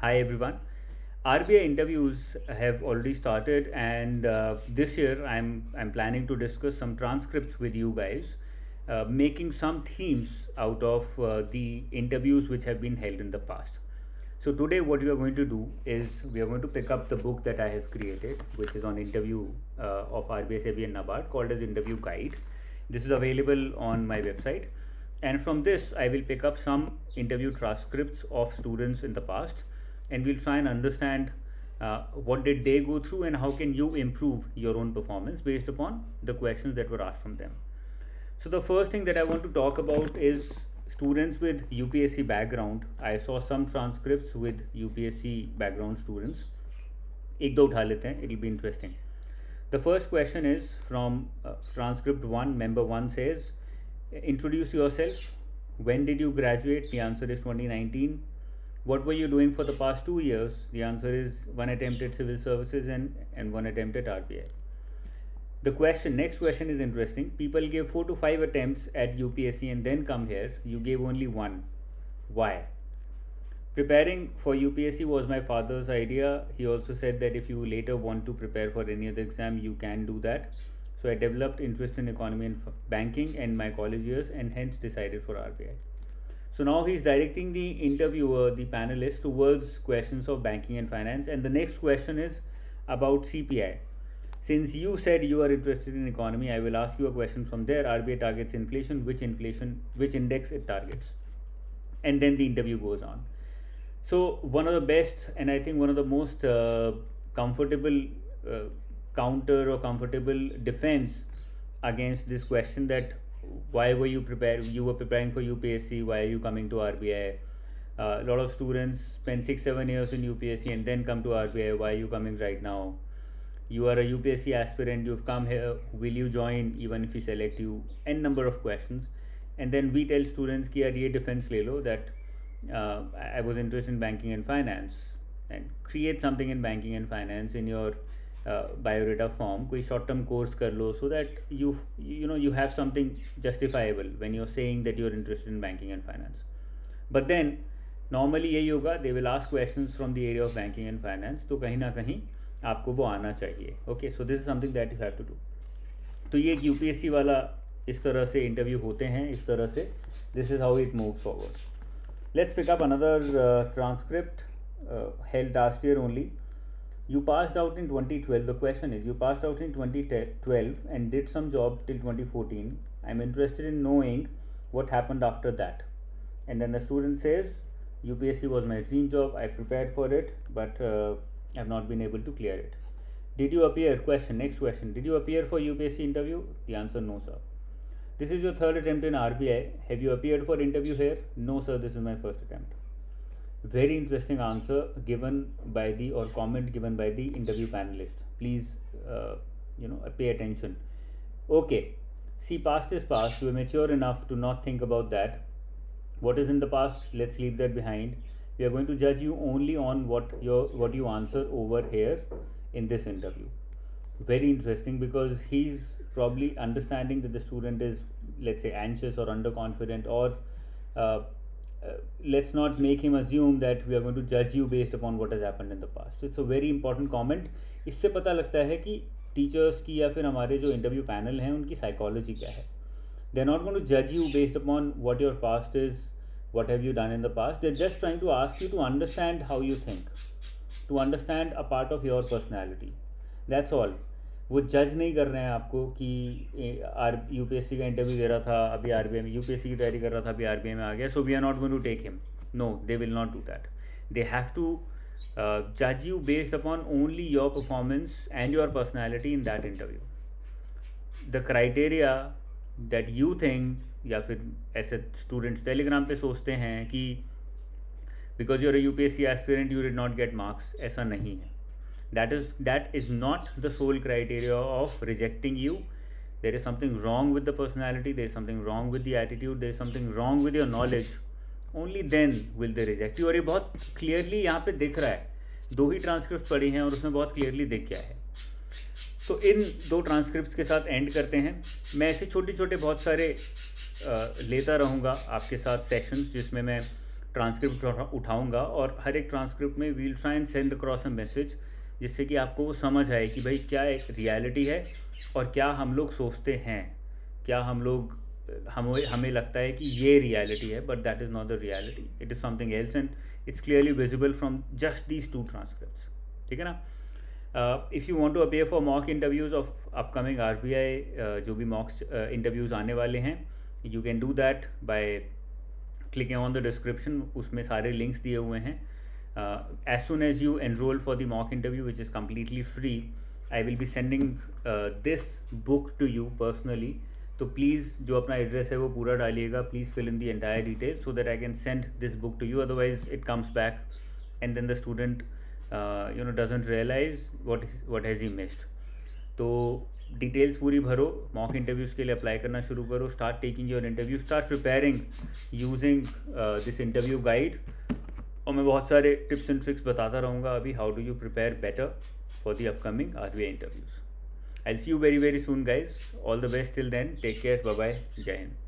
Hi everyone. RBI interviews have already started, and uh, this year I'm I'm planning to discuss some transcripts with you guys, uh, making some themes out of uh, the interviews which have been held in the past. So today, what we are going to do is we are going to pick up the book that I have created, which is on interview uh, of RBI SEBI and NABARD, called as Interview Guide. This is available on my website, and from this, I will pick up some interview transcripts of students in the past and we'll try and understand uh, what did they go through and how can you improve your own performance based upon the questions that were asked from them so the first thing that i want to talk about is students with upsc background i saw some transcripts with upsc background students एक दो उठा लेते हैं it'll be interesting the first question is from uh, transcript 1 member 1 says introduce yourself when did you graduate the answer is 2019 what were you doing for the past two years? The answer is one attempt at civil services and, and one attempt at RBI. The question, next question is interesting. People gave four to five attempts at UPSC and then come here. You gave only one. Why? Preparing for UPSC was my father's idea. He also said that if you later want to prepare for any other exam, you can do that. So I developed interest in economy and banking and my college years and hence decided for RBI. So now he's directing the interviewer, the panelist, towards questions of banking and finance. And the next question is about CPI. Since you said you are interested in economy, I will ask you a question from there. RBI targets inflation, which inflation, which index it targets, and then the interview goes on. So one of the best, and I think one of the most uh, comfortable uh, counter or comfortable defense against this question that why were you prepared you were preparing for upsc why are you coming to rbi uh, a lot of students spend six seven years in upsc and then come to rbi why are you coming right now? You are a upsc aspirant you've come here will you join even if we select you? N number of questions. And then we tell students ki ye defense le lo that uh, i was interested in banking and finance. And create something in banking and finance in your biodata form कोई short term course कर लो so that you you know you have something justifiable when you are saying that you are interested in banking and finance but then normally यही होगा they will ask question from the area of banking and finance तो कहीं ना कहीं आपको वो आना चाहिए okay so this is something that you have to do तो ये एक यूपीएससी वाला इस तरह से इंटरव्यू होते हैं, इस तरह से this is how it move forward let's pick up another transcript held last year only you passed out in 2012 the question is you passed out in 2012 and did some job till 2014 i'm interested in knowing what happened after that. And then the student says upsc was my dream job. I prepared for it but uh, i've not been able to clear it. Did you appear? Question next question. Did you appear for upsc interview? The answer no sir. This is your third attempt in rbi have you appeared for interview here? No sir. This is my first attempt very interesting answer given by the or comment given by the interview panelist. Please uh, you know pay attention. Okay. See past is past. Are mature enough to not think about that. What is in the past? Let's leave that behind. We are going to judge you only on what your what you answer over here in this interview. Very interesting because he's probably understanding that the student is let's say anxious or underconfident or uh, uh, let's not make him assume that we are going to judge you based upon what has happened in the past. So it's a very important comment. इससे पता लगता है कि teachers की या फिर हमारे जो इंटरव्यू पैनल हैं उनकी साइकोलॉजी क्या है they are not going to जज you based upon what your past is what have you done in the past they're just trying to ask you to understand how you think to understand a part of your personality that's all वो जज नहीं कर रहे हैं आपको कि are you का interview दे रहा था, अभी आर में यू की तैयारी कर रहा था, अभी आरबीएम में आ गया। So we are not going to take him no they will not do that they have to जज you based upon only your performance and your personality in that interview the criteria that you think या फिर ऐसे students Telegram पे सोचते हैं कि because you're U P S C aspirant you did not get marks ऐसा नहीं है। That is that is not the sole criteria of rejecting you there is something wrong with the personality there is something wrong with the attitude there is something wrong with your knowledge only then will they reject you और ये बहुत clearly यहाँ पे दिख रहा है दो ही transcript पढ़ी हैं और उसमें बहुत क्लियरली दिख गया है तो इन दो ट्रांसक्रिप्ट के साथ एंड करते हैं मैं ऐसे छोटे छोटे बहुत सारे लेता रहूँगा आपके साथ सेशंस जिसमें मैं ट्रांसक्रिप्ट उठाऊँगा और हर एक ट्रांसक्रिप्ट में we'll try and send across a message जिससे कि आपको वो समझ आए कि भाई क्या एक रियलिटी है और क्या हम लोग सोचते हैं। क्या हम लोग, हमें हमें लगता है कि ये रियलिटी है but that is not the reality it is something else and it's clearly visible from just these two transcript ठीक है ना? If you want to appear for mock interviews of upcoming R B I जो भी mocks interviews आने वाले हैं you can do that by clicking on the description उसमें सारे लिंक्स दिए हुए हैं। As soon as you enroll for the mock interview which is completely free I will be sending this book to you personally तो please जो अपना address है वो पूरा डालिएगा please fill in the entire detail so that I can send this book to you otherwise it comes back and then the student you know doesn't realise what what has he missed तो details पूरी भरो mock interviews के लिए apply करना शुरू करो start taking your interview start preparing using this interview guide और मैं बहुत सारे टिप्स एंड ट्रिक्स बताता रहूँगा अभी how do you prepare better for the upcoming R B interviews I see you very very soon guys all the best till then take care bye जय हिंद